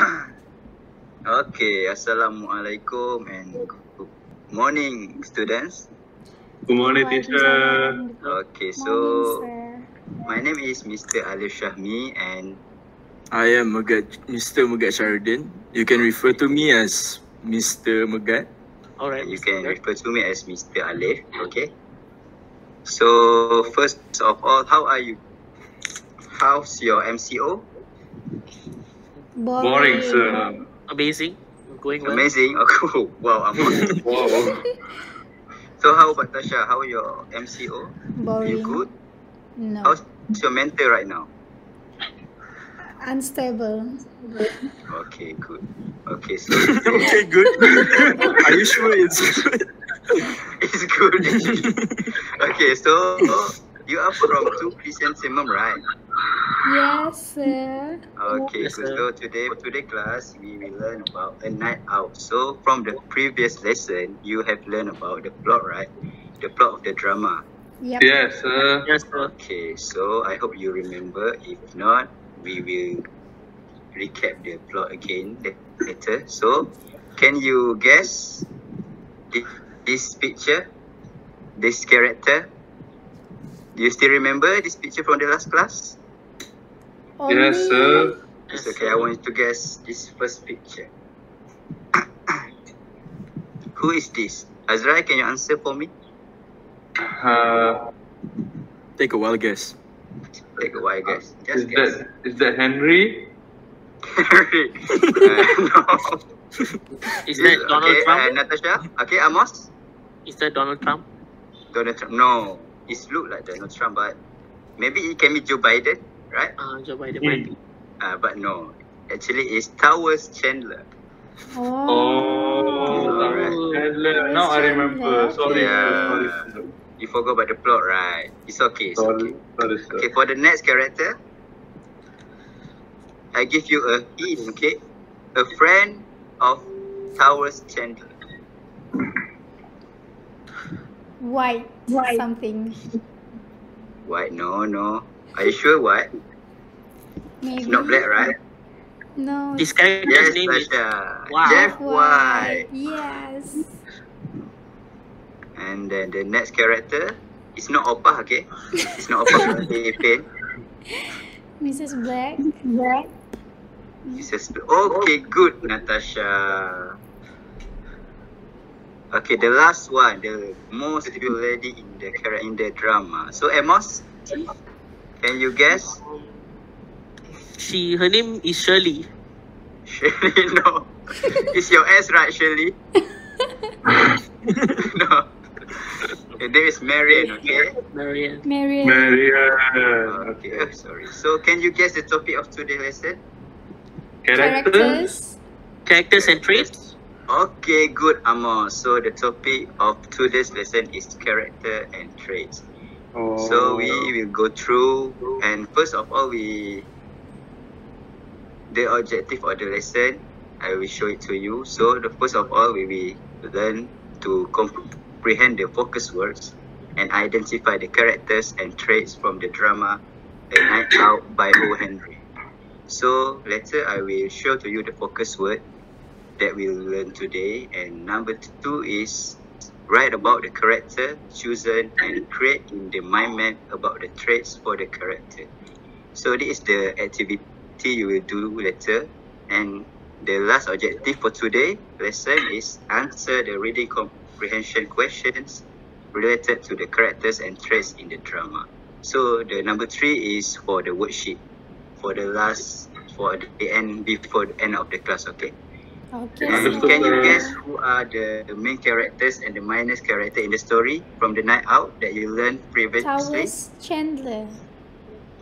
okay, Assalamualaikum and good morning, students. Good morning, teacher. Okay, so my name is Mr. Alif Shahmi and I am Megat, Mr. Megat Sheridan. You can refer to me as Mr. Megat. Alright. you can refer to me as Mr. Alif. Okay. So first of all, how are you? How's your MCO? Boring, sir. Amazing. Going well. Amazing. Oh, cool. wow, I'm Wow. So how about Tasha? How are your MCO? Boring. You good? No. How's your mental right now? Unstable. Okay, good. Okay, so okay, good. Are you sure it's good? it's good. okay, so you are from two Christian Simum, right? Yes, sir. Okay, Yes, sir. So today for today class we will learn about a night out. So from the previous lesson you have learned about the plot, right? The plot of the drama. Yep. Yes, sir. Yes, sir. Okay, so I hope you remember. If not, we will recap the plot again later. So, can you guess thi- this picture, this character? Do you still remember this picture from the last class? Yes, sir. It's okay. I want you to guess this first picture. Who is this? Azrai, can you answer for me? Uh, Take a wild guess. Take a while, guess. is guess. that is that Henry? uh, no. Is that Donald okay, Trump? Uh, Natasha? Okay, Amos? Is that Donald Trump? Donald Trump? No. It look like Donald Trump, but maybe it can be Joe Biden, right? Uh, Joe Biden. Hmm. might be. Uh, but no. Actually, it's Towers Chandler. Oh. Oh, Alright. Chandler. Now I remember. Sorry, Yeah. sorry. You forgot about the plot, right? It's okay. It's sorry, okay. sorry, sir. Okay, for the next character, I give you a hint, okay? A friend of Towers Chandler. White. White. Something. White? No, no. Are you sure white? Maybe. It's not black, right? No. This it's character's Yes, name is. Wow. Jeff White. Yes. And then the next character is not Opah, okay? It's not Opah. okay, Pain. Mrs. Black. Black. It's a sp- okay, good, Natasha. Okay, the last one, the most beautiful lady in the chara- in the drama. So Amos, can you guess? she. Her name is Shirley. Shirley, no. It's your S, right, Shirley? no. Her name is Marian, okay? Marianne. Marian. Marian. Okay, oh, sorry. So can you guess the topic of today's lesson? Characters. Characters. Characters and traits. Okay, good, Amos. So the topic of today's lesson is character and traits. Oh. So we will go through and first of all we the objective of the lesson I will show it to you. So the first of all we will learn to comprehend the focus words and identify the characters and traits from the drama A Night Out by O. Henry. So later I will show to you the focus word that we'll learn today and number two is write about the character chosen and create in the mind map about the traits for the character. So this is the activity you will do later and the last objective for today lesson is answer the reading comprehension questions related to the characters and traits in the drama. So the number three is for the worksheet for the last for the end before the end of the class, okay? Okay. And can you guess who are the, the main characters and the minor character in the story from the night out that you learned previously? Towers Chandler.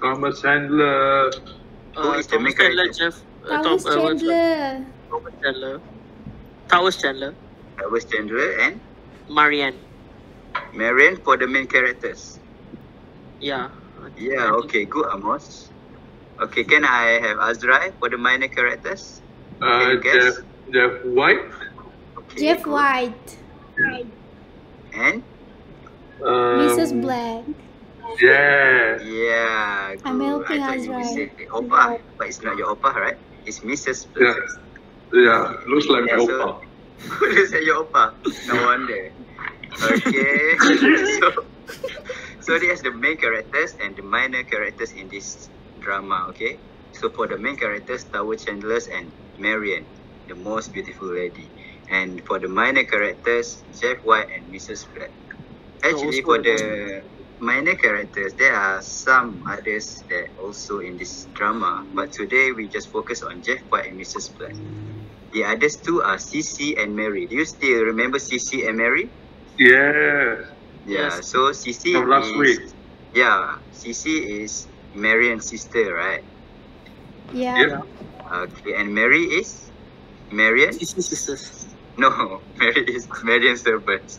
Thomas Chandler. Who Uh, is the Thomas main Chandler. character? Jeff. Uh, Towers Tom, uh, what's that? Chandler. Thomas Chandler. Thomas Chandler. That Chandler and Marianne. Marianne for the main characters. Yeah. Yeah, okay, good Amos. Okay, can I have Azrai for the minor characters? Can Uh, you guess? Jeff, Jeff White. Jeff. White. And Um, Mrs. Black. Yeah. yeah, good. I'm helping I thought you Azrai. said Opah, but it's not your Opah, right? It's Mrs. Yeah. Black. Yeah. Looks like my So- oppa. Looks like your oppa. No wonder. Okay. so, so there's the main characters and the minor characters in this drama. Okay. So for the main characters, Tower Chandlers and Marian, the most beautiful lady, and for the minor characters, Jeff White and Mrs. Black. Actually, also for the the minor characters, there are some others that also in this drama, but today we just focus on Jeff White and Mrs. Black. The others two are Cici and Mary. Do you still remember Cici and Mary? Yes. Yeah. Yes. So Cici From last is week. yeah, Cici is Marian's sister, right? Yeah. Yeah. Okay, and Mary is Marian? Sisters. No, Mary is Marian's servant.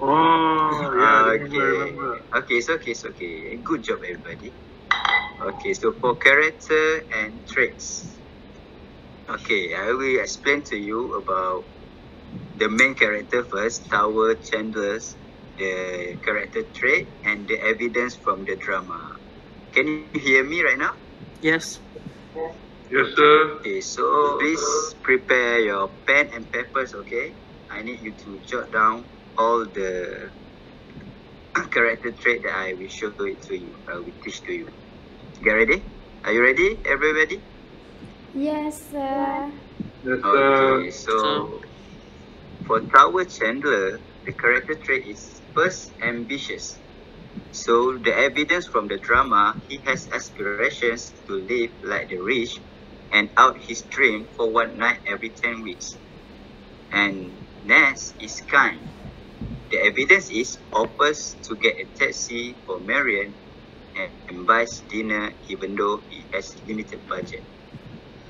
Oh, yeah. Okay. Okay, it's okay, it's okay. Good job, everybody. Okay, so for character and traits. Okay, I will explain to you about the main character first, Tower Chandler's, the character trait, and the evidence from the drama. Can you hear me right now? Yes. Yes, sir. Okay, so please prepare your pen and papers, okay? I need you to jot down all the character trait that I will show it to you. I will teach to you. Get ready? Are you ready, everybody? Yes, sir. Yes, sir. Okay, so for Tower Chandler, the character trait is first ambitious. So the evidence from the drama, he has aspirations to live like the rich and out his dream for one night every 10 weeks. And Ness is kind. The evidence is offers to get a taxi for Marian and, buys dinner even though he has limited budget.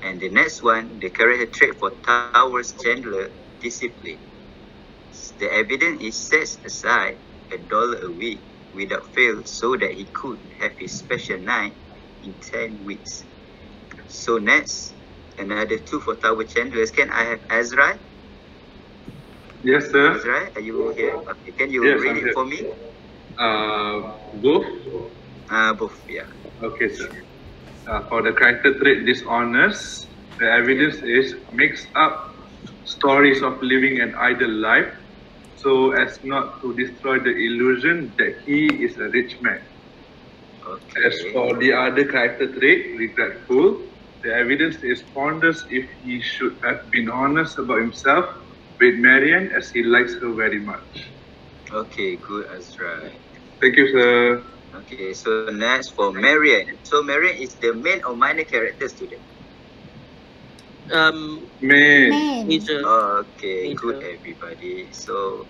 And the next one, the character trait for Towers Chandler, discipline. The evidence is sets aside a dollar a week without fail so that he could have his special night in 10 weeks. So next, another two for Tower Chandlers. Can I have Ezra? Yes, sir. Ezra, are you here? Okay, can you Yes, read I'm it here. for me? Uh, both. Uh, both, yeah. Okay, sir. Uh, for the character trait dishonest, the evidence is mixed up stories of living an idle life so as not to destroy the illusion that he is a rich man. Okay. As for the other character trait, regretful, the evidence is ponders if he should have been honest about himself with Marian as he likes her very much. Okay, good, Ezra. Thank you, sir. Okay, so next for Marian. So Marian is the main or minor character student. Um, May. Man. major. Okay, Major. good everybody. So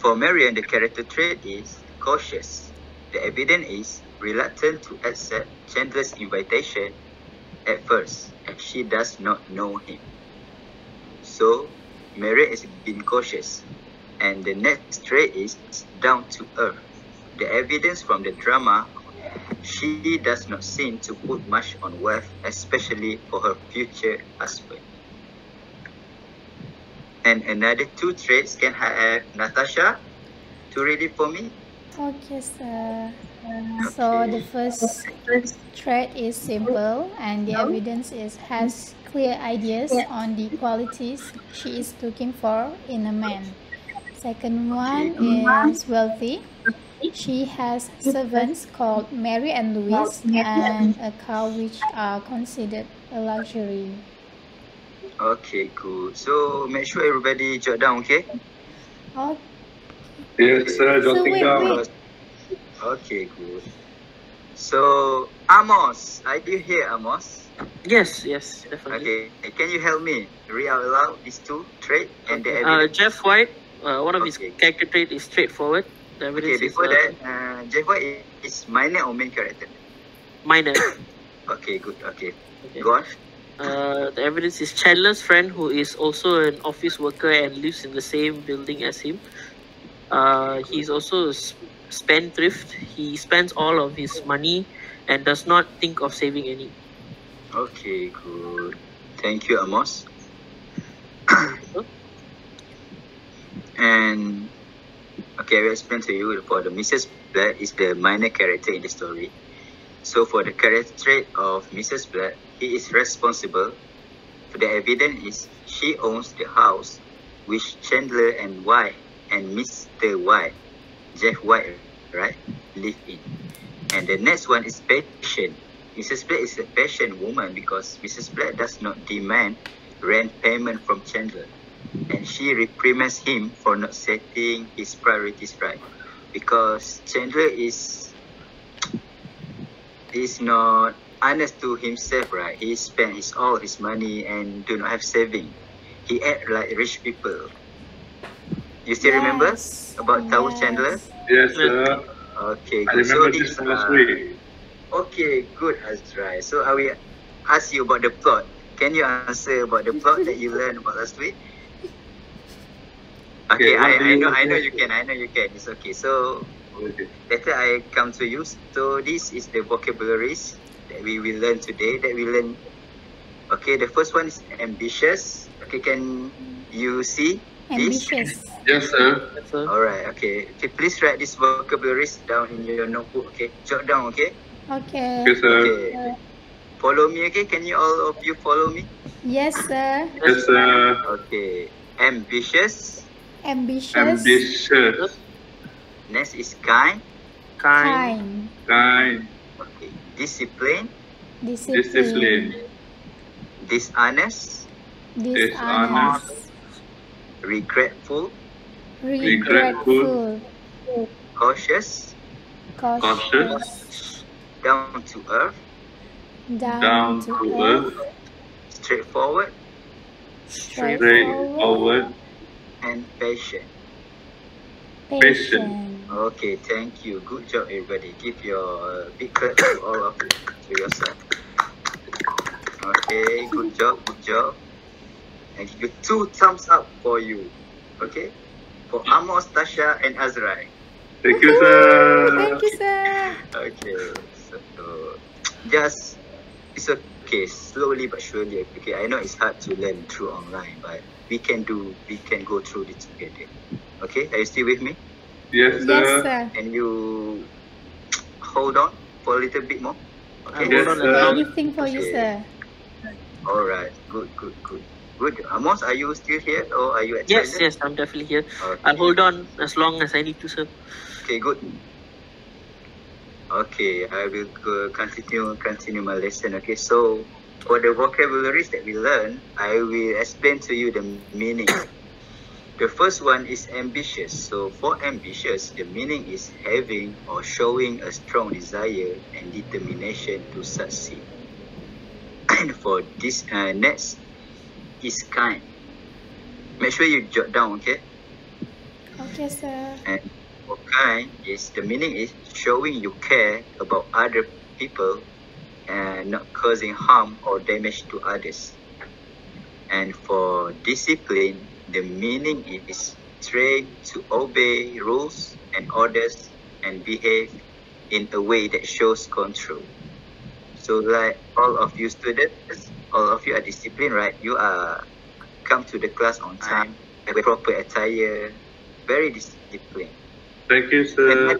for Marian, the character trait is cautious. The evidence is reluctant to accept Chandler's invitation at first, as she does not know him. So Mary is being cautious. And the next trait is down to earth. The evidence from the drama, she does not seem to put much on wealth, especially for her future husband. And another two traits can I have Natasha to read it for me. Okay, sir. So the first trait is simple, and the evidence is has clear ideas on the qualities she is looking for in a man. Second one is wealthy. She has servants called Mary and Louise and a car which are considered a luxury. Okay, good. So make sure everybody jot down, okay? Oh, Yes, sir. So Jotting wait, down. wait. Okay, good. So Amos, are you here, Amos? Yes, yes, definitely. Okay, can you help me read out loud these two traits and the evidence? Uh. Jeff White, uh, one of his character trait is straightforward. The Okay, evidence is before uh, that, uh, Jeff White is minor or main character? minor. Okay, good. Okay, Okay. go on. Uh, the evidence is Chandler's friend, who is also an office worker and lives in the same building as him. Uh, he's also spendthrift. He spends all of his money and does not think of saving any. Okay, good. Thank you, Amos. and okay, I will explain to you for the Mrs. Black is the minor character in the story. So for the character trait of Mrs. Black, he is responsible, For the evidence is she owns the house which Chandler and White and Mr. White, Jeff White, right, live in. And the next one is patient. Mrs. Black is a patient woman because Mrs. Black does not demand rent payment from Chandler. And she reprimands him for not setting his priorities right. Because Chandler is is not honest to himself, right? He spent his all his money and do not have saving. He act like rich people. You still remember Yes, about Tower yes. Chandler? Yes, sir. Okay, I good. So remember this, this last uh, week. Okay, good, Azrai. So I will ask you about the plot. Can you answer about the plot that you learned about last week? Okay, Okay, I, I know I know you can. I know you can. It's okay. So Okay. later I come to you. So this is the vocabularies that we will learn today. That we learn. Okay, the first one is ambitious. Okay, can you see? Ambitious. Hmm? Yes, sir. That's a- Alright. Okay. Okay. Please write these vocabularies down in your notebook. Okay. Jot down. Okay. Okay. Okay, sir. Okay. Follow me. Okay. Can you all of you follow me? Yes, sir. Yes, sir. Okay. Ambitious. Ambitious. Ambitious. Next is kind. kind, Kind. Kind. Okay. Discipline. Discipline. Discipline. Dishonest. Dishonest. Regretful. Regretful. Cautious. Cautious. Down to earth. Down, Down to, to earth. earth. Straightforward. Straightforward. And patient. Patient. Okay. Thank you. Good job, everybody. Give your uh, big clap to all of you, to yourself. Okay. Good job. Good job. And give you two thumbs up for you. Okay. For Amos, Tasha, and Azrai. Thank you, sir. Thank you, sir. Okay, so just it's okay, slowly but surely. Okay, I know it's hard to learn through online, but we can do, we can go through this together. Okay, are you still with me? Yes, Yes, sir. sir. And you hold on for a little bit more. Okay. I'll Yes, sir. Anything for you, sir. All right. Good, good, good. Good. Amos, are you still here or are you at Yes, yes, I'm definitely here. Okay. I'll hold on as long as I need to, sir. Okay, good. Okay, I will go continue continue my lesson. Okay, so for the vocabularies that we learn, I will explain to you the meaning. The first one is ambitious. So for ambitious, the meaning is having or showing a strong desire and determination to succeed. And for this uh, next is kind. Make sure you jot down, okay? Okay, sir. And for kind is the meaning is showing you care about other people and not causing harm or damage to others. And for discipline, the meaning is trained to obey rules and orders and behave in a way that shows control. So like all of you students, all of you are disciplined, right? You are come to the class on time, with proper attire, very disciplined. Thank you, sir. I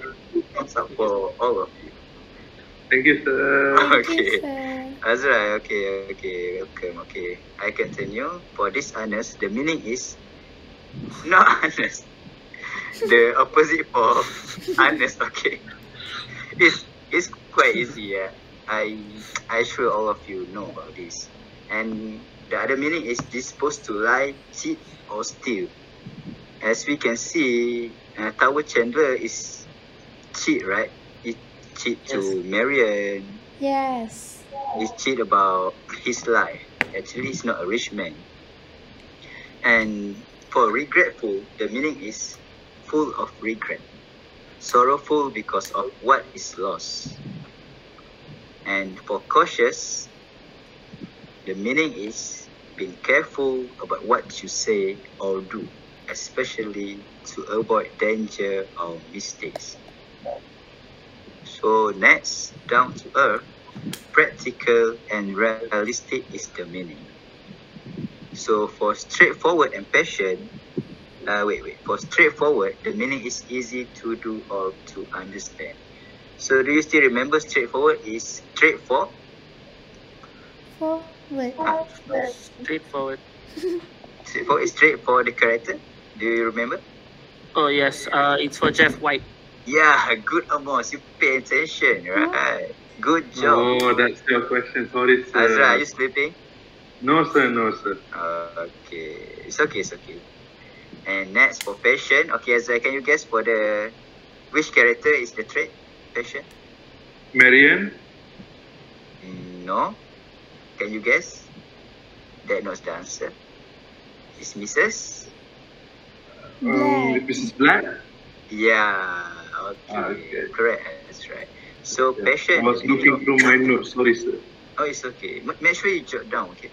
thumbs up for all of you. Thank you, sir. Thank Okay. you, sir. Azra, okay, okay, welcome, okay. I continue. For this honest, the meaning is not honest. The opposite for honest, okay. It's it's quite easy, yeah. I I sure all of you know about this. And the other meaning is disposed to lie, cheat, or steal. As we can see, uh, Tower Chandler is cheat, right? He cheat to Marian, Yes. he cheat about his life. Actually, he's not a rich man. And for regretful, the meaning is full of regret, sorrowful because of what is lost. And for cautious, the meaning is being careful about what you say or do, especially to avoid danger or mistakes. So next, down to earth, practical and realistic is the meaning. So for straightforward and passion, uh, wait, wait, for straightforward, the meaning is easy to do or to understand. So do you still remember straightforward is straightforward? for? For What? Straightforward. Straight for, straight for the character. Do you remember? Oh yes, uh, it's for Jeff White. Yeah, good Amos. You pay attention, right? Good job. Oh, that's your question. Sorry, sir. Azra, are you sleeping? No, sir. No, sir. Uh, okay, it's okay, it's okay. And next for passion. Okay, Azra, can you guess for the which character is the trait? Passion? Marianne? No. Can you guess? That knows the answer. It's Mrs. Um, Mrs. Black? Yeah. Okay. Ah, okay. Correct. That's right. So Yeah. passion. I was looking through my notes. Sorry, sir. Oh, it's okay. Make sure you jot down. Okay.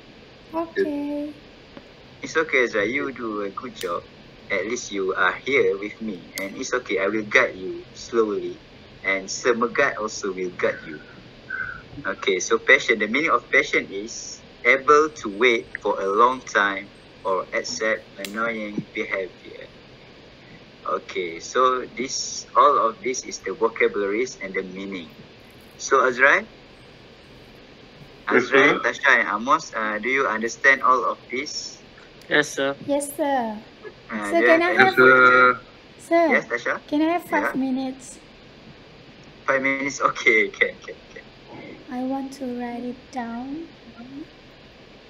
Okay. It's okay, Azra. You do a good job. At least you are here with me, and it's okay. I will guide you slowly, and Sir Megat also will guide you. Okay, so passion. The meaning of passion is able to wait for a long time or accept annoying behavior. Okay, so this all of this is the vocabularies and the meaning. So Azra, Yes, Azra, sir. Tasha, and Amos, uh, do you understand all of this? Yes, sir. Yes, sir. Uh, Sir, do you can I have- Yes, sir. Sir, Yes, Tasha. can I have five Yeah. minutes? Five minutes. Okay, can, can, can. I want to write it down.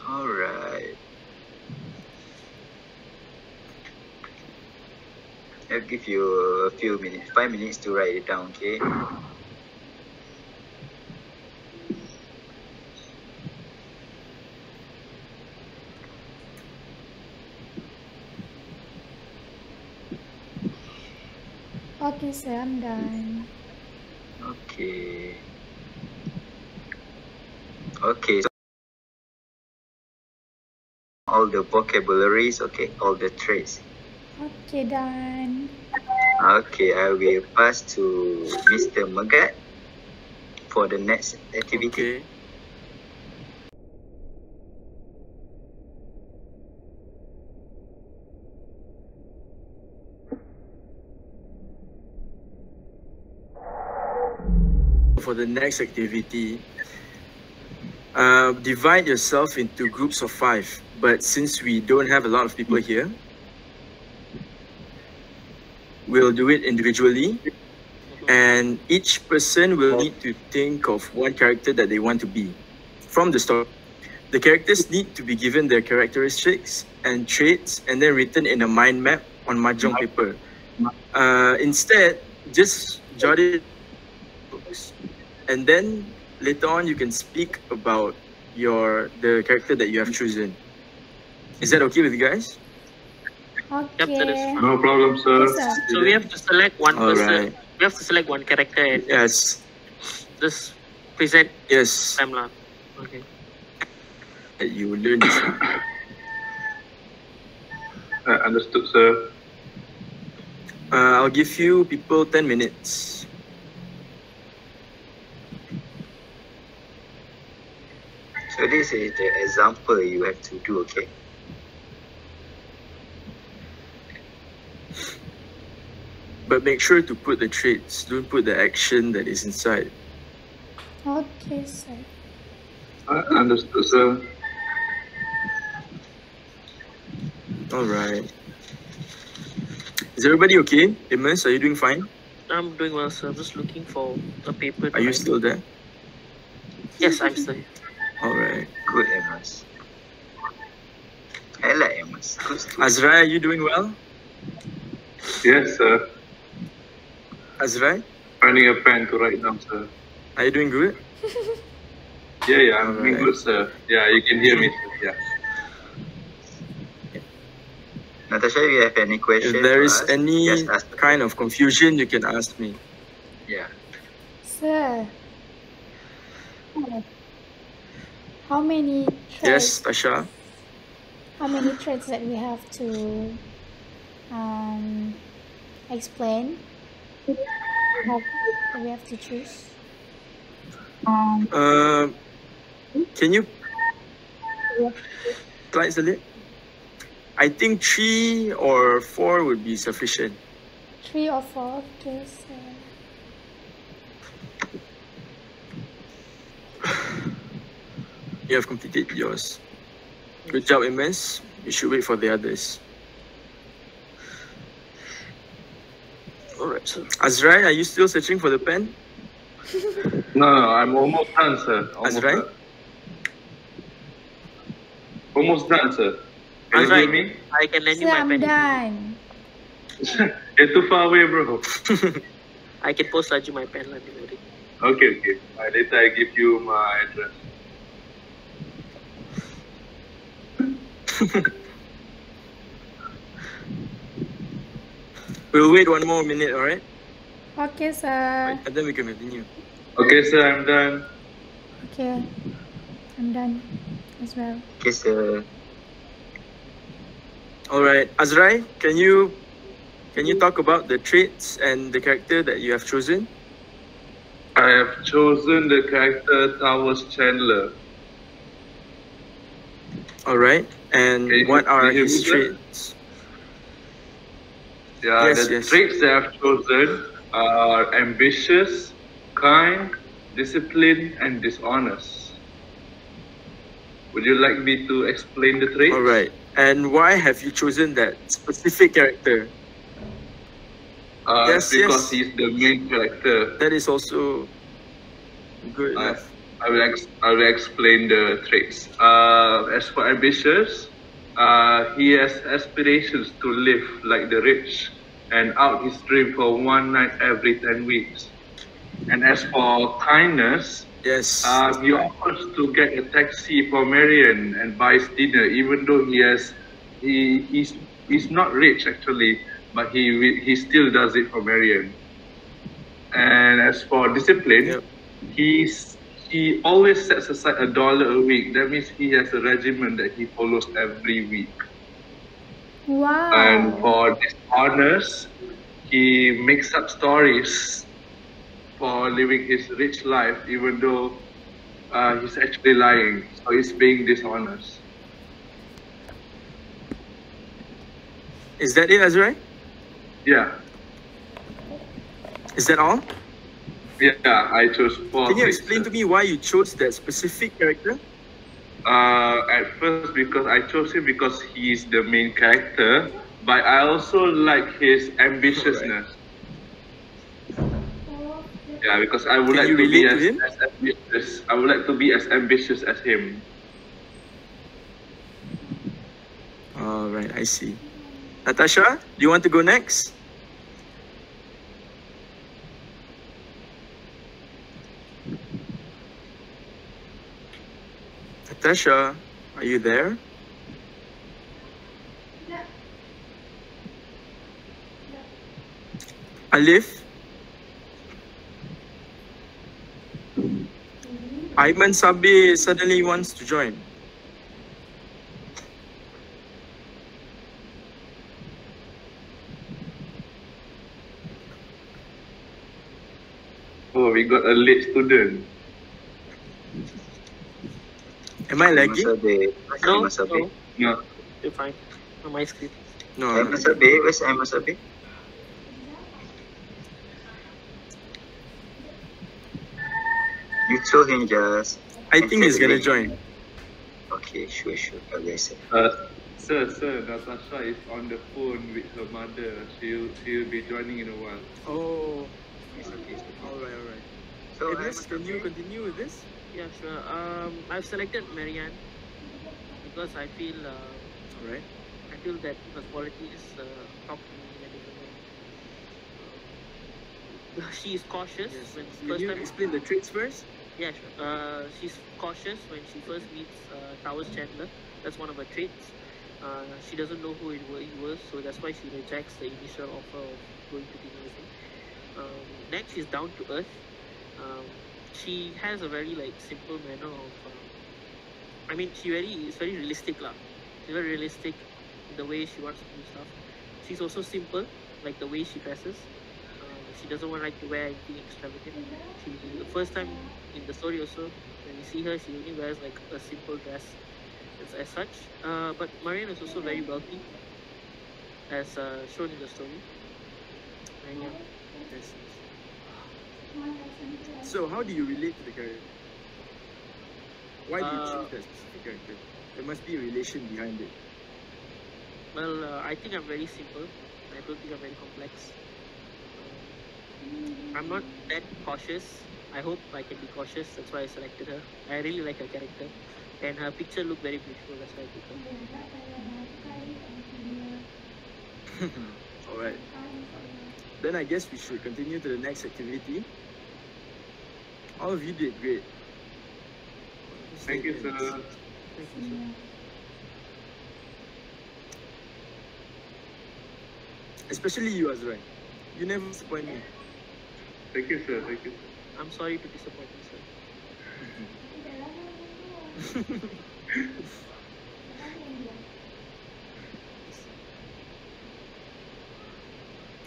All right. I'll give you a few minutes, five minutes to write it down. Okay. Okay, sir, I'm done. Okay. Okay. So all the vocabularies. Okay. All the traits. Okay, done. Okay, I will pass to Mr. Megat for the next activity. Okay. For the next activity, uh, divide yourself into groups of five. But since we don't have a lot of people here, we'll do it individually. And each person will need to think of one character that they want to be from the story. The characters need to be given their characteristics and traits and then written in a mind map on mahjong paper. Uh, instead, just jot it and then later on you can speak about your the character that you have chosen. Is that okay with you guys? Yep, that is Okay. fine. No problem, sir. Yes, sir. So we have to select one All person. right. We have to select one character and Yes. just present Yes. them lah. Okay. You will learn this. Uh, understood, sir. Uh, I'll give you people 10 minutes. So this is the example you have to do. Okay. But make sure to put the traits. Don't put the action that is inside. Okay, sir. I understood, sir. All right. Is everybody okay? Amos, are you doing fine? I'm doing well, sir. I'm just looking for a paper. Are you still there? Yes, I'm still here. All right. Good, Amos. I like Amos. Good. Azrai, are you doing well? Yes, sir. Azrai, Finding a pen to write down, sir. are you doing good? Yeah, yeah, I'm doing Alright. good, sir. Yeah, you can hear me, sir. Yeah. Natasha, if you have any questions, If there to ask? any Just ask the kind of confusion, you can ask me. Yeah. Sir. How many Yes, traits? Tasha. How many traits that we have to um, explain? Have, that we have to choose. Uh, can you slides a little? I think three or four would be sufficient. Three or four. Okay, sir. You have completed yours. Good job, Immense. You should wait for the others. Alright, sir. Azrai, are you still searching for the pen? No, no, I'm almost done, sir. Almost Azrai? done. Almost done, sir. Can you Azrai. hear me? I can lend you Sir, my I'm pen. done. You're too far away, bro. I can post Raju my pen. Let me know. Okay, okay. Uh, later I give you my address. We'll wait one more minute, alright? Okay, sir. And then we can continue. Okay, sir, I'm done. Okay. I'm done as well. Okay, sir. Alright, Azrai, can you can you talk about the traits and the character that you have chosen? I have chosen the character Towers Chandler. Alright, and Okay, what are his traits? Yeah, Yes, the yes. traits that I've chosen are ambitious, kind, disciplined, and dishonest. Would you like me to explain the traits? Alright, and why have you chosen that specific character? Uh, Yes, because yes. he's the main character. That is also good Uh, enough. I will ex- I will explain the traits. Uh, as for ambitious, uh, he has aspirations to live like the rich and out his dream for one night every ten weeks. And as for kindness, Yes. uh, he offers to get a taxi for Marian and buys dinner, even though he has he he's he's not rich actually, but he he still does it for Marian. And as for discipline, Yep. he's he always sets aside a dollar a week. That means he has a regimen that he follows every week. Wow. And for dishonest, he makes up stories for living his rich life, even though uh, he's actually lying. So he's being dishonest. Is that it, Azrai? Yeah, Is that all? Yeah. I chose four. Can you traits. explain to me why you chose that specific character? Uh, at first, because I chose him because he's the main character, but I also like his ambitiousness. Yeah, because I would Can like you to be relate to as ambitious. I would like to be as ambitious as him. Alright, I see. Natasha, do you want to go next? Natasha, are you there? Yeah. Alif? Mm-hmm. Aiman Sabi suddenly wants to join. Oh, we got a late student. Am I lagging? Masabe. No, eh, Masabe. no, No, you're fine. On my screen. No. Eh, hey, Masabe. Where's I eh, Masabe? You told him just. I think he's gonna join. Okay, sure, sure. Okay, sir. uh, sir, sir, Natasha is on the phone with her mother. She'll she'll be joining in a while. Oh, It's okay, it's okay. alright, alright. So, Hey, I can you continue with this? Yeah, sure. Um, I've selected Marianne because I feel uh, Alright. I feel that her qualities uh, talk to me and even uh, she is cautious Yes. when Can first you time. explain the traits first? Yeah, sure. Uh, she's cautious when she first meets uh, Towers Chandler. That's one of her traits. Uh, she doesn't know who it wa- he was, so that's why she rejects the initial offer of going to with him. Um, next, she's down to earth. Um, she has a very like simple manner of. Um, I mean, she very is very realistic lah. She's very realistic in the way she wants to do stuff. She's also simple, like the way she dresses. Um, she doesn't want like to wear anything extravagant. She the first time in the story also when you see her, she only wears like a simple dress as, as such. Uh, but Marianne is also very wealthy, as uh, shown in the story. And yeah. So, how do you relate to the character? Why do you Uh, choose that specific character? There must be a relation behind it. Well, uh, I think I'm very simple. I don't think I'm very complex. I'm not that cautious. I hope I can be cautious. That's why I selected her. I really like her character, and her picture looked very beautiful. That's why I picked her. Alright. Then I guess we should continue to the next activity. All of you did great. Thank you, sir. Thank you, sir. Especially you, Azrai. You never disappoint me. Thank you, sir. Thank you. Sir. I'm sorry to disappoint you, sir.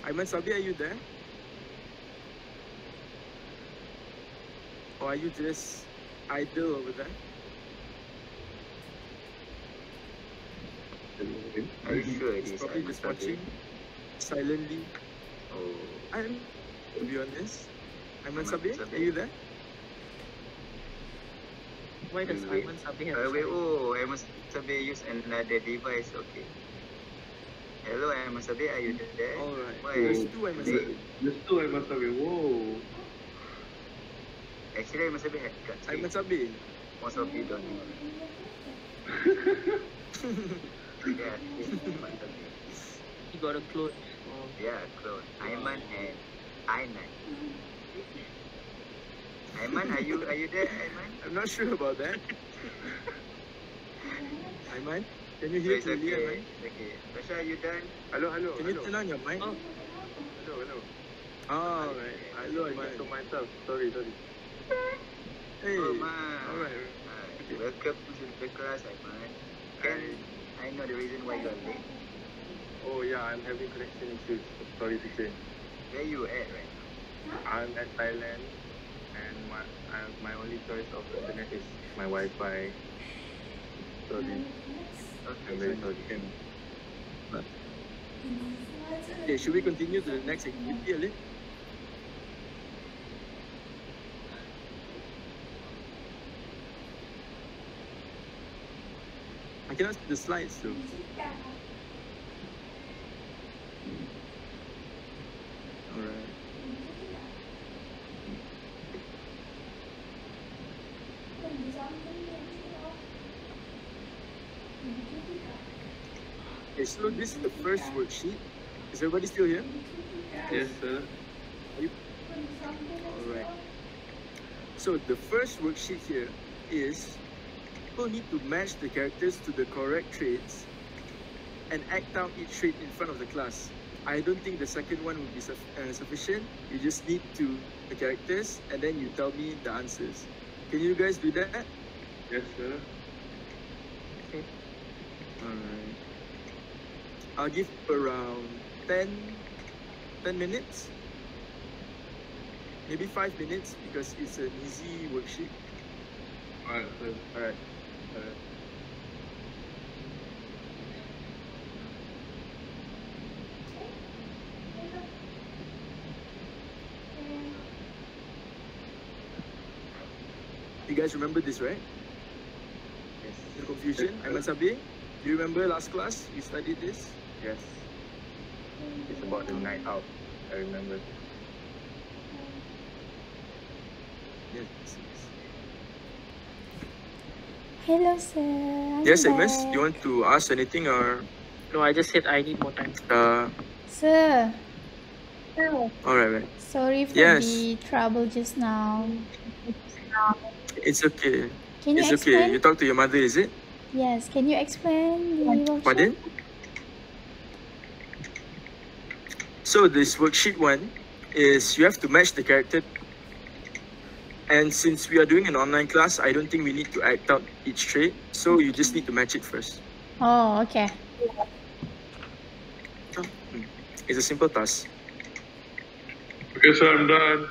Aiman Sabi, are you there? Or are you just idle over there? Are you sure it He's probably just watching silently. Oh, I'm, to be honest. Aiman Aiman Sabi, Sabi. are you there? Why does Wait. Aiman Sabi have uh, wait, side? oh, Aiman Sabi use another device. Okay. Hello, Aiman Sabi, are you there? Alright. Why? There's two Aiman They- Sabi. Just two, I must have been. Whoa. Actually, Aiman Sabi had got three. Aiman Sabi. Most of you don't know. Yeah. He got a clone. Oh, Yeah, clone. Aiman and Ainan. Aiman, are you are you there, Aiman? I'm not sure about that. Aiman, can you hear clearly, okay. Okay. Tasha, are you done? Hello, hello. Can you turn on your mic? Oh. Hello, hello. Oh, right. Hello, Aiman. To myself. Sorry, sorry. Hey. Oh, ma. Alright. Uh, welcome to the class, Aiman. Can I know the reason why you are late? Oh yeah, I'm having connection issues. Sorry to say. Where you at right I'm at Thailand, and my I, my only choice of internet is my Wi-Fi. Sorry, now? Okay, so sorry. Okay, should we continue to the next activity, Ali? I cannot see the slides though. Alright. Okay, so this is the first worksheet. Is everybody still here? Yes, sir. Are you... Alright. So the first worksheet here is people need to match the characters to the correct traits and act out each trait in front of the class. I don't think the second one would be suf- uh, sufficient. You just need to the characters and then you tell me the answers. Can you guys do that? Yes, sir. Okay. Alright. I'll give around 10, 10 minutes. Maybe 5 minutes because it's an easy worksheet. Alright. Alright. Alright. You guys remember this, right? Yes. No confusion. Aiman Sabi, do you remember last class we studied this? Yes. It's about the night out. I remember. Yes. yes. Hello, sir. I'm Yes, Amos. back. Do you want to ask anything or No, I just said I need more time. uh? Sir, Alright, right. sorry for Yes. the trouble just now. It's okay. Can you It's okay. You talk to your mother, is it? Yes, can you explain the workshop? Pardon? So this worksheet one is you have to match the character. And since we are doing an online class, I don't think we need to act out each trait. So you just need to match it first. Oh, okay. Hmm. It's a simple task. Okay, sir, I'm done.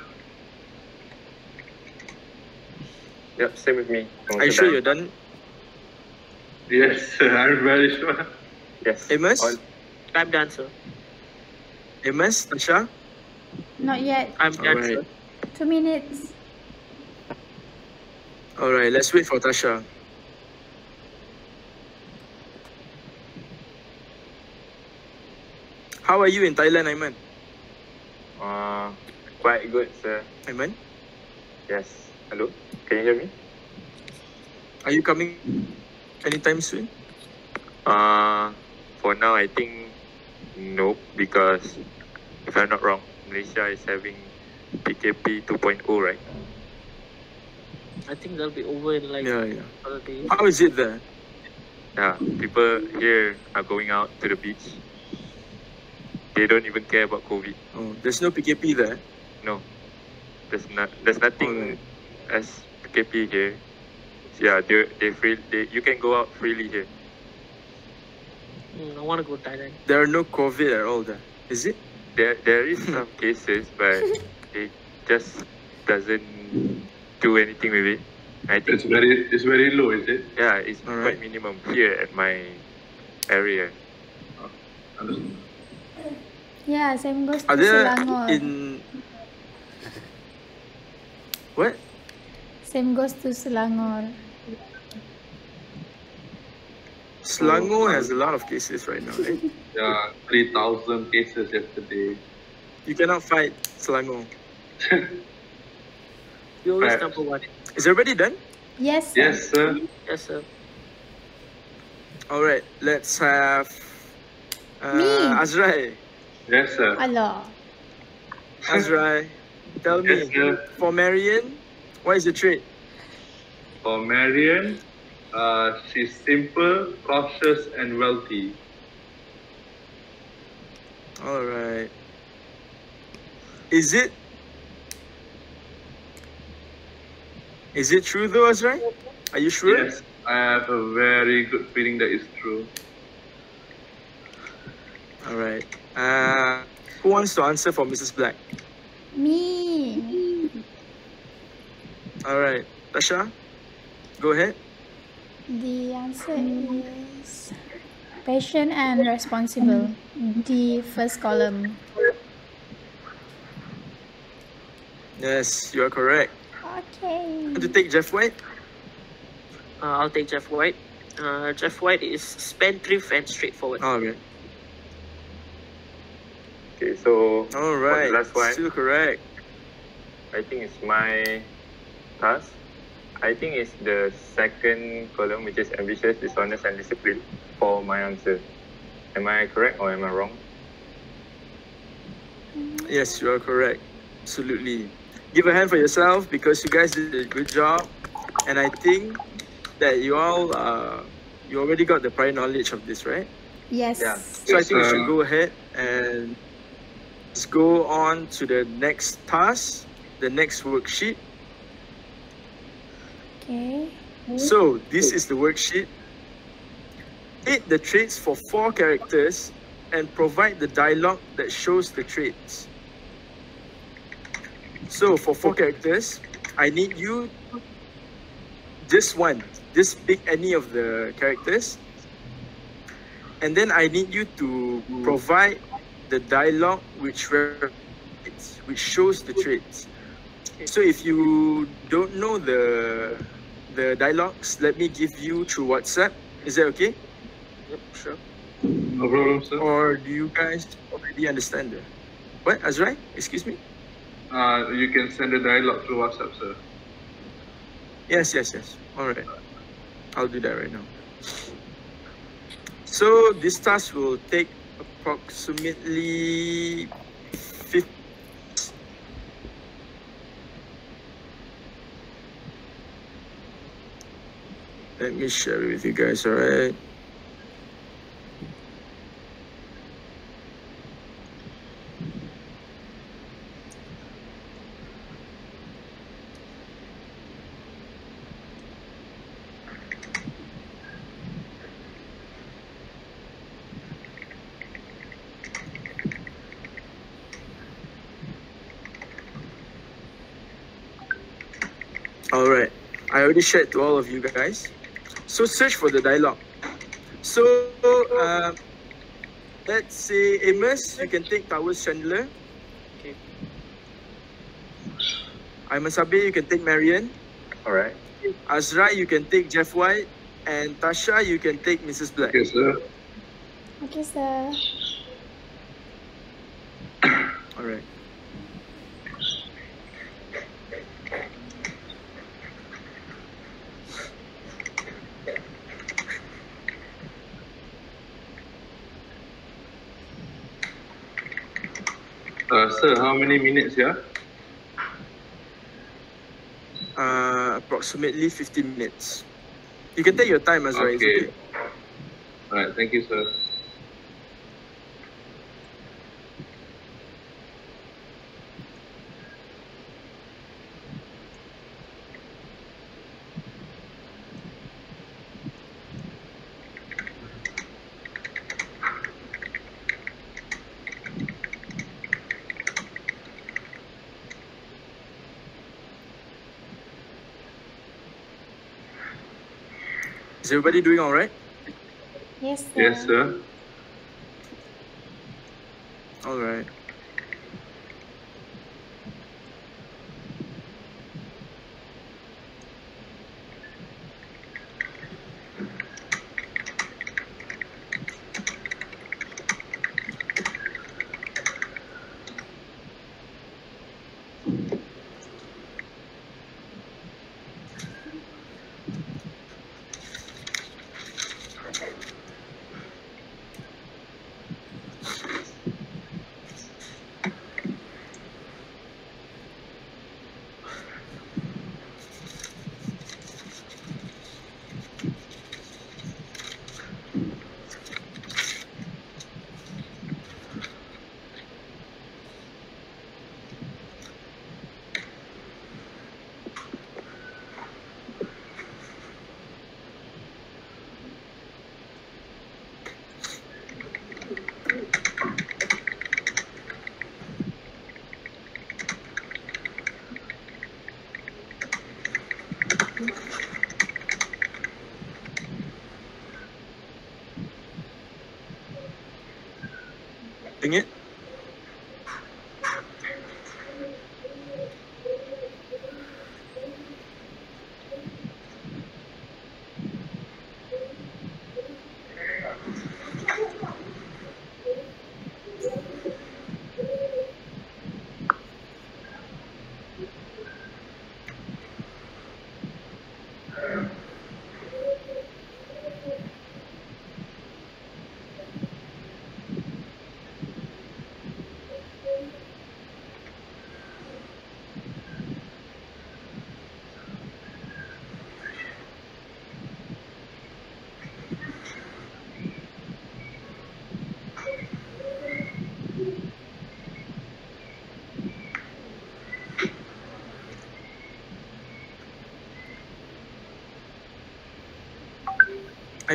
Yep, same with me. I'm Are you sure done. you're done? Yes, sir, I'm very sure. Yes. Amos? All- I'm done, sir. Amos? Tasha? Not yet. I'm done, Alright. Two minutes. All right, let's wait for Tasha. How are you in Thailand, Aiman? Uh, quite good, sir. Aiman, Yes. Hello? Can you hear me? are you coming anytime soon? Uh, for now, I think nope, because if I'm not wrong, Malaysia is having PKP 2.0, right? I think that'll be over in like Yeah, yeah. other. How is it there? Yeah, people here are going out to the beach. They don't even care about COVID. Oh, there's no PKP there. No, there's not. There's nothing Alright. as PKP here. Yeah, they they free. They, you can go out freely here. Mm, I want to go Thailand. There are no COVID at all there. Is it? There there is some cases, but it just doesn't do anything with it. I think It's very it's very low, is it? yeah, it's Alright. quite minimum here at my area. Understand. Yeah, same goes to Are there Selangor. in what? Same goes to Selangor. Selangor has a lot of cases right now, right? Yeah, three thousand cases yesterday. You cannot fight Selangor. You always Right. number one. Is everybody done? Yes. sir. Yes, sir. Yes, sir. All right, let's have uh, Me. Azrai. Yes, sir. Allah. Azrai, tell Yes, me sir. for Marian, what is the trait? For Marian, uh, she's simple, cautious, and wealthy. All right. Is it? Is it true though, Azrai? Are you sure? Yes, I have a very good feeling that it's true. All right. Uh, who wants to answer for Mrs. Black? Me. All right, Tasha, go ahead. The answer is patient and responsible. The first column. Yes, you are correct. Okay. Want to take Jeff White? Uh, I'll take Jeff White. Uh, Jeff White is spendthrift and straightforward. All right. Okay, so All right. last one? Still correct. I think it's my task. I think it's the second column, which is ambitious, dishonest, and disciplined, for my answer. Am I correct or am I wrong? Yes, you are correct. Absolutely. Give a hand for yourself because you guys did a good job, and I think that you all uh, you already got the prior knowledge of this, right? Yes. Yeah. So I Yes, think we should go ahead and let's go on to the next task, the next worksheet. So this is the worksheet. Hit the traits for four characters and provide the dialogue that shows the traits. So for four characters, I need you just one, just pick any of the characters. And then I need you to provide the dialogue which which shows the traits. So if you don't know the the dialogues, let me give you through WhatsApp. Is that okay? Yep, sure. No problem, sir. Or do you guys already understand the what? Azrai? Excuse me? Uh, you can send the dialogue through WhatsApp, sir. Yes, yes, yes. Alright. I'll do that right now. So this task will take approximately Let me share it with you guys, alright? All right. I already shared to all of you guys. So search for the dialogue. So uh, let's say Amos, you can take Towers Chandler. Okay. I'm Sabi, you can take Marion. All right. Azra, you can take Jeff White, and Tasha, you can take Mrs. Black. Okay, sir. Okay, sir. All right. Uh, sir, how many minutes here? Uh, approximately 15 minutes. You can take your time, Azra. it's Okay. okay. Alright, thank you, sir. Is everybody doing all right? Yes, sir. Yes, sir.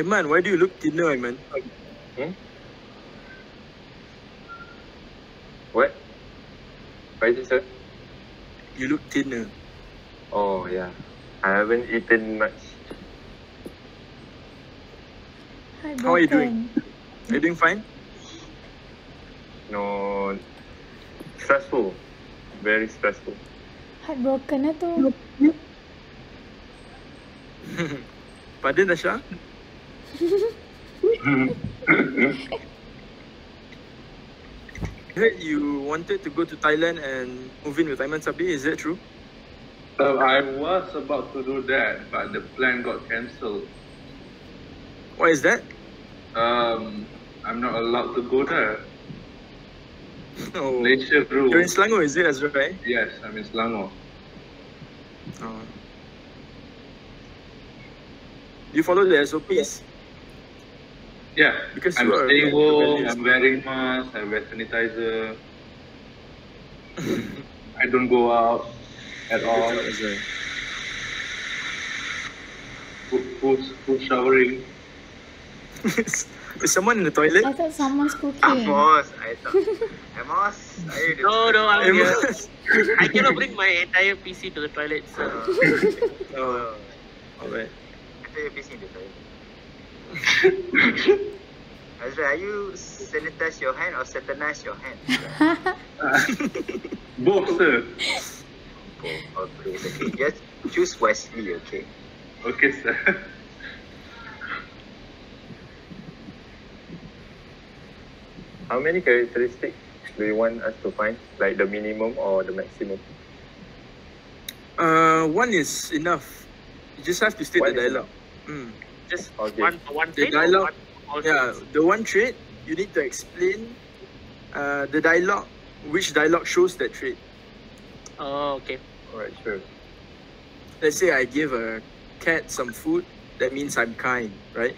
Aiman, why do you look thinner, Aiman? What? What is it, sir? You look thinner. Oh, yeah. I haven't eaten much. How are you doing? Are you doing fine? No, stressful. Very stressful. Heartbroken tu. Pardon, Tasha? I heard you wanted to go to Thailand and move in with Aiman Sabi, is that true? Uh, I was about to do that, but the plan got cancelled. Why is that? Um, I'm not allowed to go there. Oh, Malaysia you're in rules. Selangor, is it, Azra, right? Yes, I'm in Selangor. Oh. You follow the SOPs? Yeah, Because I'm you staying home, I'm wearing mask, I wear sanitizer. I don't go out at all. Azra. Who, who's, who's showering? is someone in the toilet? I thought someone's cooking. Ah, Amos, I thought. Amos, are you the No, no, I'm here. Amos. I cannot bring my entire PC to the toilet, so oh, alright. I thought you're pissing in the toilet. Azra, are you sanitize your hand or satanize your hand? Both, sir. Oh, okay, okay. Just choose wisely, okay? Okay, sir. How many characteristics do you want us to find? Like the minimum or the maximum? Uh, one is enough. You just have to state One the dialogue. Mm. Just Okay. one one The trait dialogue- one- Yeah, traits? the one trait you need to explain uh, the dialogue, which dialogue shows that trait. Oh, okay. Alright, sure. Let's say I give a cat some food, that means I'm kind, right?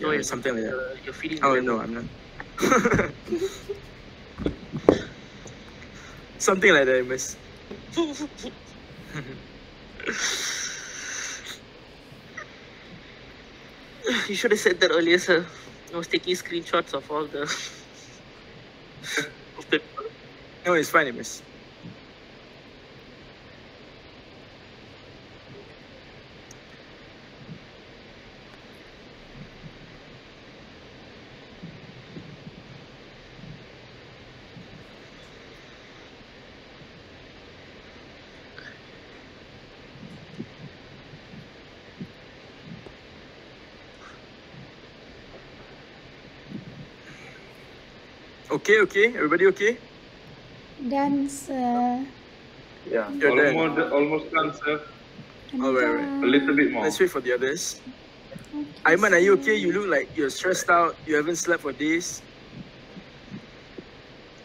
No, Yeah, it's something like that. uh, You're. Oh no, I'm not. something like that, miss. You should have said that earlier, sir. I was taking screenshots of all the. of the No, it's fine, miss. Okay, okay. Everybody okay? Dance. sir. Yeah. You're done. almost, almost done, sir. All right, right. Uh, A little bit more. Let's wait for the others. Okay, Aiman, are you okay? You look like you're stressed out. You haven't slept for days.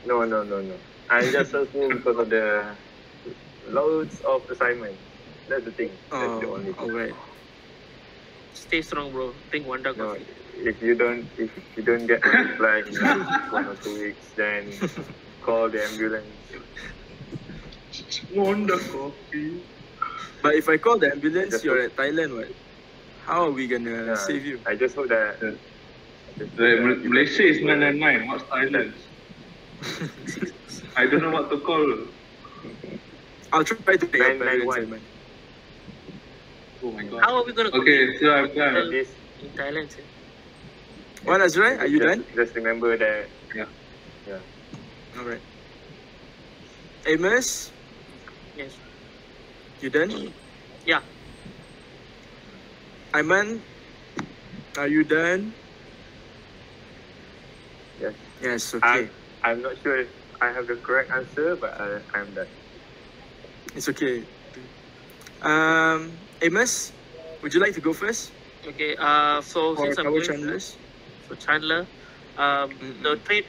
No, no, no, no. I just stressful because of the loads of assignments. That's the thing. That's the Oh, only thing. right. Stay strong, bro. Drink Wonder No, coffee. If you don't, if you don't get a reply in like one or two weeks, then call the ambulance. Wonder coffee. But if I call the ambulance, Just you're at Thailand, what? How are we gonna Yeah, save you? I just hope that. Yeah. I just hope The that Malaysia is 999. What's Thailand? I don't know what to call. I'll try to take your Nine, nine, parents, one. Aiman. Oh my god. How are we gonna Okay, so I've At done. in Thailand, sir? What, Azrai? Are you just, done? Just remember that. Yeah. Yeah. All right. Amos, Yes. you done? Yeah. Aiman, are you done? Yes. Yes, I, okay. I'm not sure if I have the correct answer, but I, I'm done. It's okay. Um, Amos, would you like to go first? Okay. Uh, so For since I'm our going channelers? For Chandler, um, Mm-mm. the trait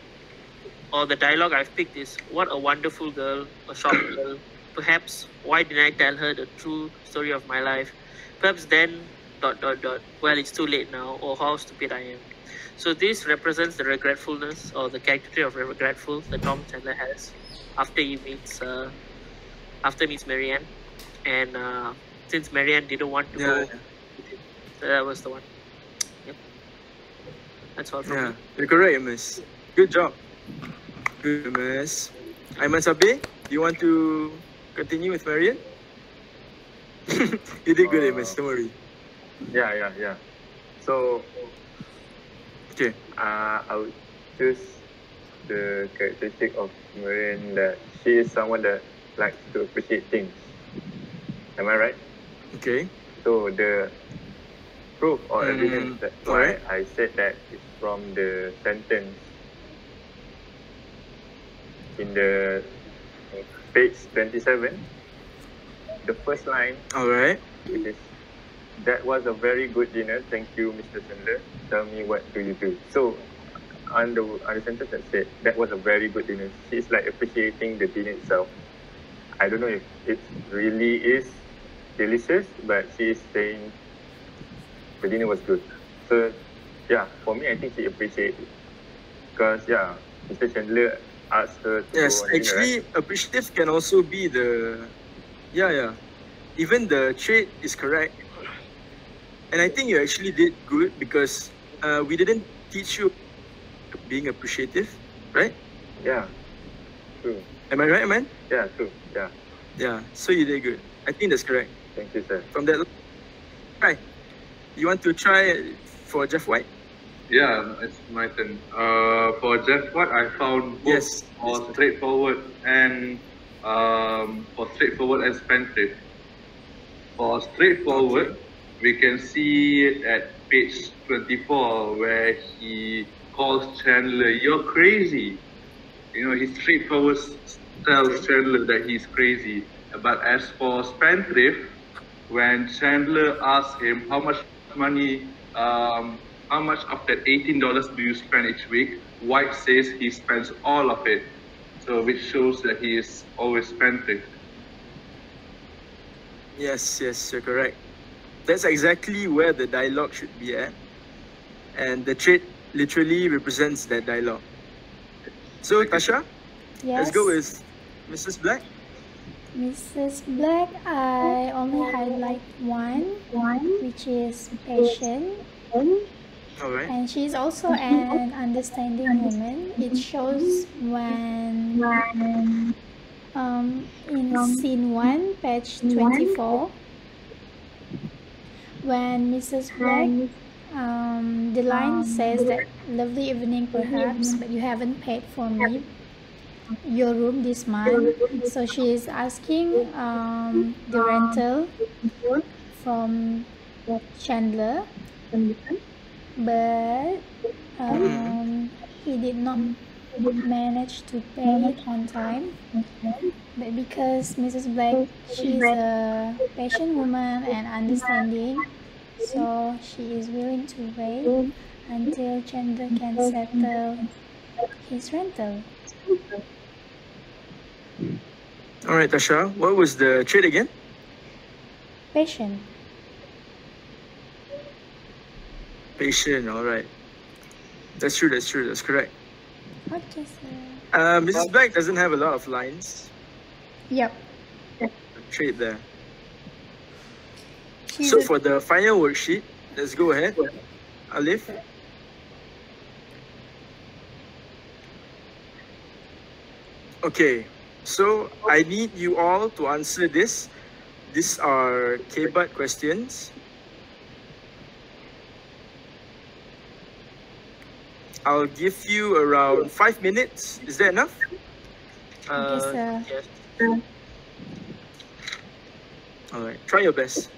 or the dialogue I've picked is "What a wonderful girl, a short girl. Perhaps why didn't I tell her the true story of my life? Perhaps then dot dot dot. Well, it's too late now. Or how stupid I am." So this represents the regretfulness or the character of regretful that Tom Chandler has after he meets uh, after meets Marian, and uh, since Marian didn't want to Yeah, go, so that was the one. Yep. That's all from yeah. me. You're correct, Amos. Good job. Good, Amos. Aiman Sabi, you want to continue with Marian? you did good, Uh, Amos. Don't worry. Yeah, yeah, yeah. So, Okay. uh, I would choose the characteristic of Marian that she is someone that likes to appreciate things. Am I right? Okay. So the proof or Mm, evidence that why. I said that is from the sentence in the page 27. The first line, All right. which is, that was a very good dinner. Thank you, Mr. Chandler. Tell me what do you do? So, on the, on the sentence that said, that was a very good dinner. She's like appreciating the dinner itself. I don't know if it really is delicious, but she is saying the dinner was good. So, yeah, for me, I think she appreciated it. Because, yeah, Mr. Chandler asked her to Yes, on dinner, actually, appreciative can also be the, yeah, yeah. Even the trait is correct. And I think you actually did good because uh, we didn't teach you being appreciative, right? right? Yeah, true. Am I right, man? Yeah, true. Yeah, Yeah, so you did good. I think that's correct. thank you, sir. From that, right? You want to try for Jeff White? Yeah, it's my turn. Uh, for Jeff White, I found both Yes. for straightforward and um, for straightforward and spendthrift. For straightforward, we can see it at page 24 where he calls Chandler, You're crazy. You know, he straightforward tells Chandler that he's crazy. But as for Spendthrift, when Chandler asks him how much money, um, how much of that $18 do you spend each week, White says he spends all of it. So which shows that he is always spendthrift. Yes, yes, you're correct. That's exactly where the dialogue should be at. And the trait literally represents that dialogue. So, Tasha, Yes. let's go with Mrs. Black. Mrs. Black, I only highlight one, one. which is patient, All right. and she's also an understanding woman. It shows when, um, in scene one, page twenty-four, when Mrs. Black, um, the line says that lovely evening perhaps, but you haven't paid for me your room this month. So she is asking um, the rental from Chandler, but um, he did not manage to pay it on time. But because Mrs. Black, she's a patient woman and understanding, so she is willing to wait until Chandler can settle his rental. All right, Tasha, what was the trait again? Patient. Patient, all right. That's true, that's true, that's correct. Okay, sir. Uh, Mrs. Black doesn't have a lot of lines. Yep. Trait there. She's So for the final worksheet, let's go ahead. Alif. Okay, so I need you all to answer this. These are KBAT questions. I'll give you around five minutes. Is that enough? Uh, sir. yes. All right, try your best.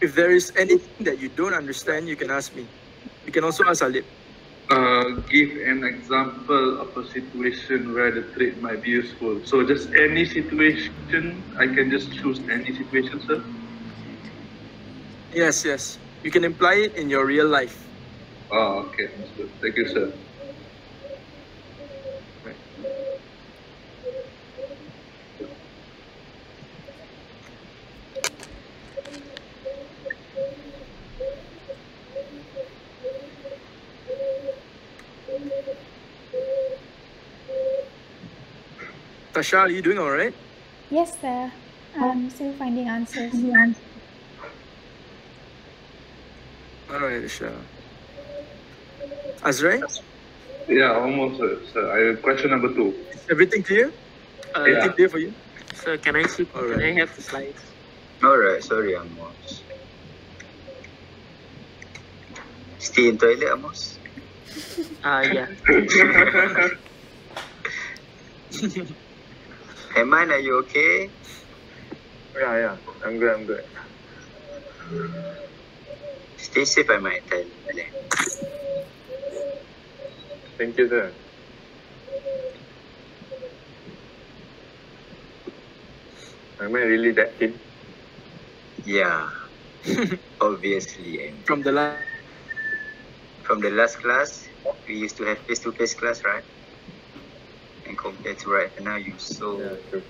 If there is anything that you don't understand, you can ask me. You can also ask Alip. Uh, give an example of a situation where the trait might be useful. So just any situation, I can just choose any situation, sir. Yes, yes. You can imply it in your real life. Oh, okay. Thank you, sir. Tasha, are you doing all right? Yes, sir. I'm still finding answers. All right, Tasha. Azrai, Yeah, almost, sir. sir. I question number two. is everything clear? Uh, Everything clear for you? So can I see? Can I have the slides? Alright, sorry Amos. Stay in toilet Amos. Uh, yeah. Eman, are you okay? Yeah, yeah. I'm good, I'm good. Stay safe I might tell. Thank you, sir. Am I really that keen? Yeah. Obviously. And From the last. from the last class, we used to have face-to-face class, right? And compared to right now, you so Yeah,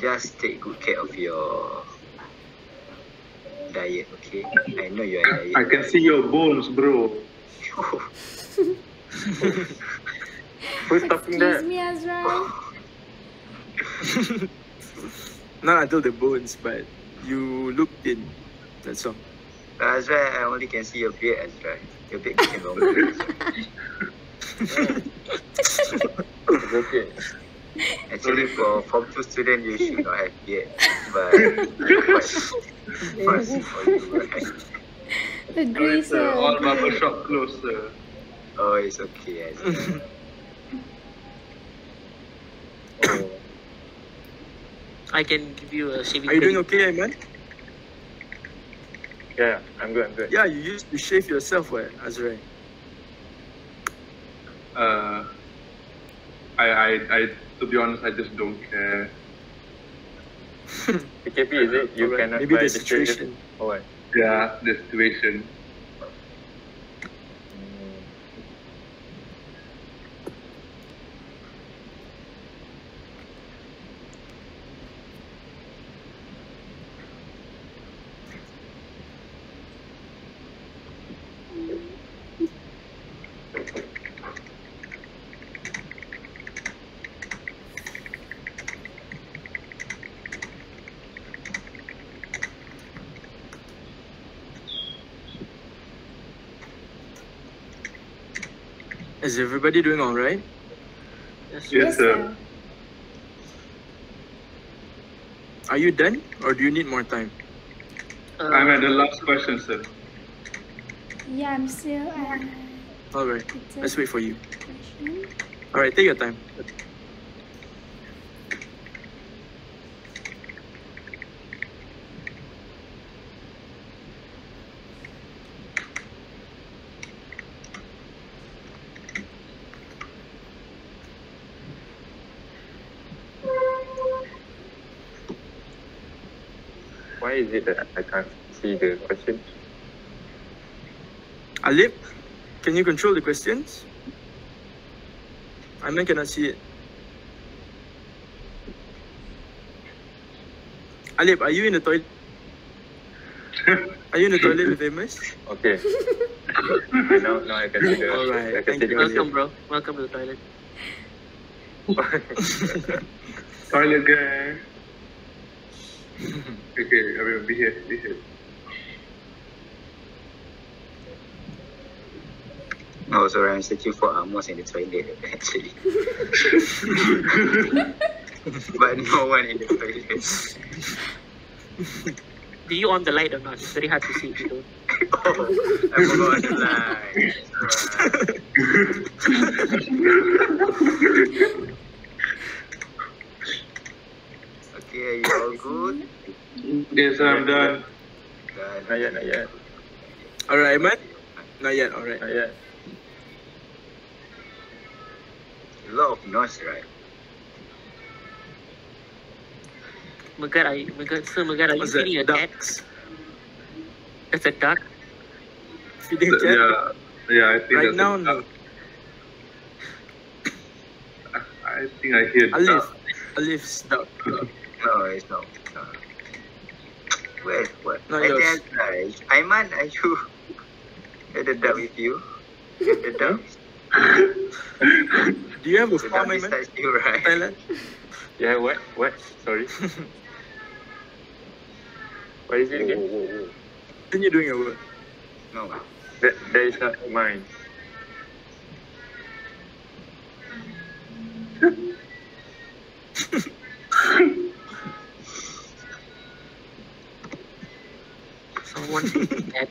just take good care of your diet, okay? I know you're diet. I can see your bones, bro. Who's talking Excuse that? me, Azrai. Not until the bones, but you look thin. That's all. Azra, I only can see your beard, Azra. Your beard getting longer. It's okay. Actually, for Form 2 student, you should not have beard. But quite fast for you, right? Agree, sir. All sir. barber Agree. shop closed, sir. Oh, it's okay, Azra. I can give you a shaving Are you doing okay, Aiman? Yeah, I'm good. I'm good. Yeah, you used to shave yourself, what, Azrai? Uh, I, I, I, to be honest, I just don't care. PKP is it? You Alright, cannot maybe buy the the situation. or what? Yeah, the situation. Is everybody doing all right? Yes, Yes, sir. Are you done, or do you need more time? Uh, I'm at the last question, sir. Yeah, I'm still at All right, let's wait for you. question. All right, take your time. Why is it that I can't see the question? Alip, can you control the questions? Aiman cannot see it. Alip, are you in the toilet? Are you in the toilet with Amos? Okay. now, now I can see the. Alright, I can thank see the you. welcome, bro. Welcome to the toilet. Toilet guy. Okay, I will be here, be here. Oh, sorry, I'm searching for Amos in the toilet actually. but no one in the toilet. Do you on the light or not? It's very hard to see if you don't. Oh, I forgot the line. Right. okay, are you all good? Yes, I'm done. Done. Not yet, not yet, All right, Aiman? Not yet, all right. not yet. A lot of noise, right? Megat, are you, Megat, sir, Megat, are you What's that? feeding a cat? Ducks? That's a duck. Feeding cat? Yeah, yeah, I think Right that's now, a no. duck. I think I hear Alif. duck. Alif's duck. No, it's not. No. Wait, what? Not I yours. think I, Aiman, are you at the duck with you? The duck? Do you have a The farm, duck is Aiman? touch you, right? Thailand? Yeah, what? What? Sorry. what is it again? Then you're doing your work. No. That, that is not mine. Someone feeding cat.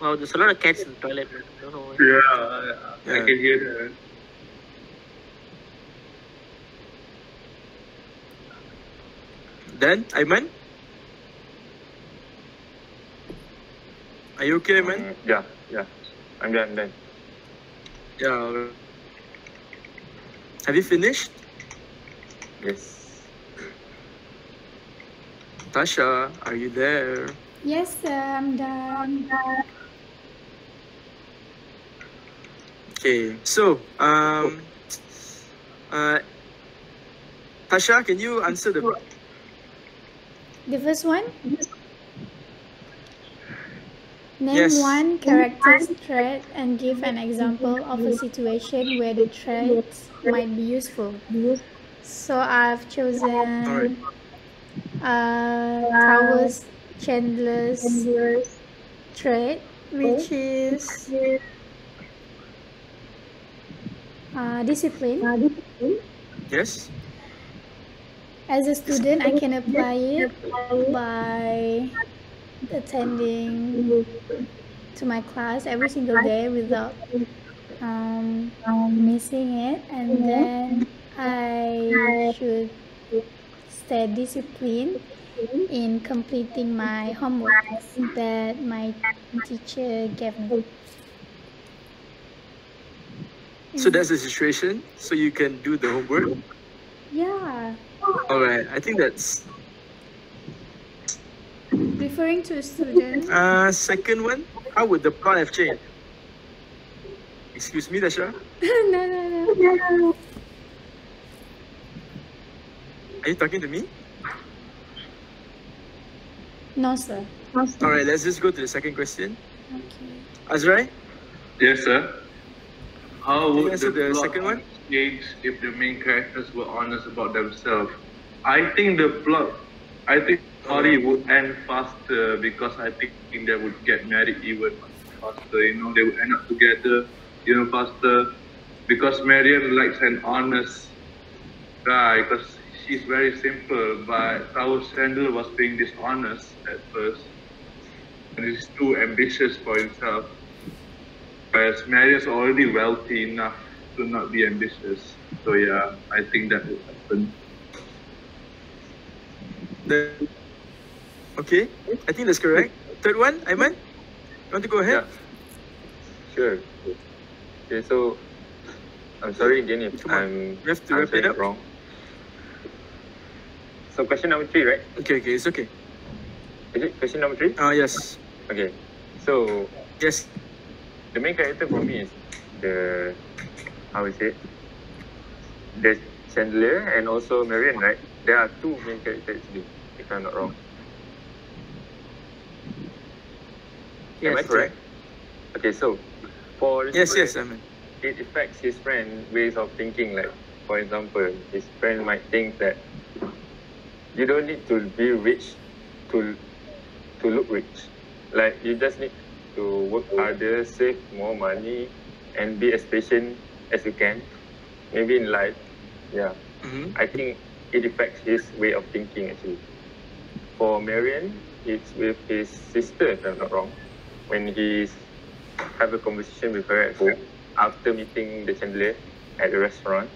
Wow, there's a lot of cats in the toilet. Man. I don't know why. Yeah, yeah, I can hear that. Then, Aiman? Are you okay, man? Mm, yeah, yeah. I'm done, I'm done. Yeah. Have you finished? Yes. Tasha, are you there? Yes, sir, I'm done. Okay, so, um, uh, Tasha, can you answer the The first one? Name Yes. one character's trait and give an example of a situation where the traits might be useful. So I've chosen Alright. Uh, Towers Chandler's trait, which is uh, discipline. Yes? As a student, I can apply it by attending to my class every single day without um, missing it, and then I should stay disciplined in completing my homework that my teacher gave me. So that's the situation. So you can do the homework. yeah, All right. I think that's referring to a student. uh second one. How would the plot have changed? Excuse me, Tasha. no, no, no. Are you talking to me? No, sir. No. All right. Let's just go to the second question. Okay. Azrai. Yes, sir. How would the, the plot second one? change if the main characters were honest about themselves? I think the plot, I think story would end faster because I think they would get married even faster. You know, they would end up together you know, faster because Marian likes an honest guy because she's very simple, but Tower Chandler was being dishonest at first and he's too ambitious for himself. Whereas Marius already wealthy enough to not be ambitious. So yeah, I think that will happen. The okay. I think that's correct. Third one, Aiman. You want to go ahead? Yeah. Sure. Okay, so I'm sorry again if Come I'm we have to wrap it up. wrong. So question number three, right? Okay, okay, it's okay. Is it question number three? Ah, yes, Okay. So yes. the main character for me is the how is it? The Chandler and also Marian, right? There are two main characters actually, if I'm not wrong. Am I Yes. correct? Okay, so for Yes, yes, Aiman. it affects his friend ways of thinking. Like, for example, his friend might think that you don't need to be rich to to look rich. Like, you just need to work harder, save more money, and be as patient as you can. Maybe in life, yeah. Mm-hmm. I think it affects his way of thinking actually. For Marian, it's with his sister, if I'm not wrong. When he have a conversation with her at home after meeting the Chandler at the restaurant.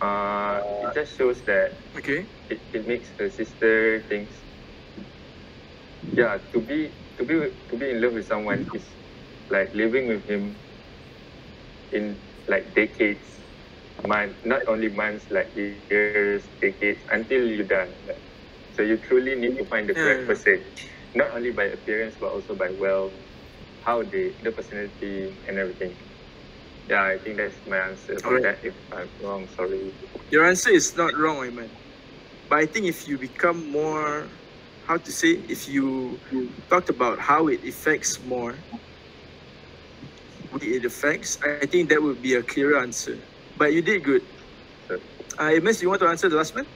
Uh, it just shows that Okay. it, it makes her sister thinks yeah to be to be to be in love with someone is like living with him in like decades month not only months like years decades until you die like, so you truly need to find the correct Yeah. person not only by appearance but also by wealth how they the personality and everything yeah i think that's my answer for Alright. that if i'm wrong sorry Your answer is not wrong, Aiman. But I think if you become more, how to say, if you talked about how it affects more, what it affects, I think that would be a clearer answer. But you did good. Sure. Uh, Amos, you want to answer the last one?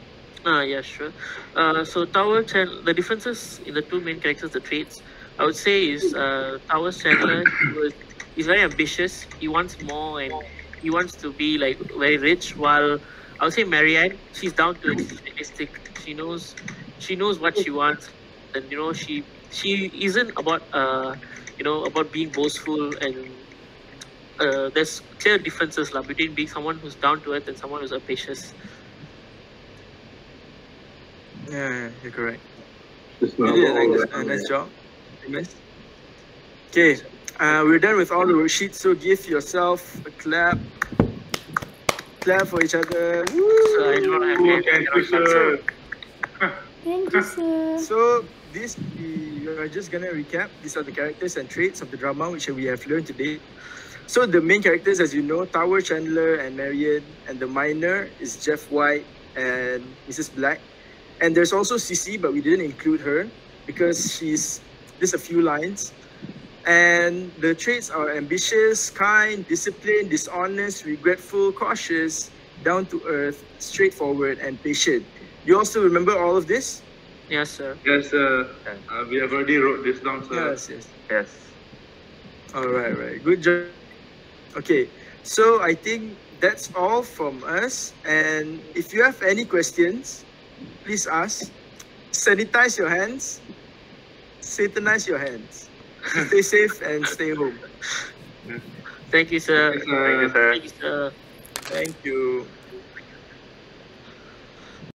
Ah, yeah, sure. Uh, so Tower Chan, the differences in the two main characters, the traits, I would say is uh, Tower Chandler he was, he's very ambitious. He wants more and he wants to be like very rich. While I would say Marian, she's down to earth, realistic. She knows, she knows what she wants, and you know she she isn't about uh you know about being boastful and uh, there's clear differences lah between being someone who's down to earth and someone who's ambitious. Yeah, yeah, you're correct. Just You did a nice, a nice job. Okay, uh, we're done with all the worksheets, so give yourself a clap. Clap for each other. So I do not have Ooh, any- thank you, sir. Thank you, sir. So this we are just gonna recap. These are the characters and traits of the drama which we have learned today. So the main characters, as you know, Tower Chandler and Marian, and the minor is Jeff White and Mrs. Black. And there's also Sissy, but we didn't include her because she's just a few lines. And the traits are ambitious, kind, disciplined, dishonest, regretful, cautious, down to earth, straightforward, and patient. You also remember all of this? Yes, sir. Yes, sir. Uh, we have already wrote this down, sir. Yes, yes. yes All right, right. Good job. Okay, so I think that's all from us. And if you have any questions, please ask. Sanitize your hands. Satanize your hands. Stay safe and stay home. Thank you, sir. Thank you, sir. Thank you, sir. Thank you.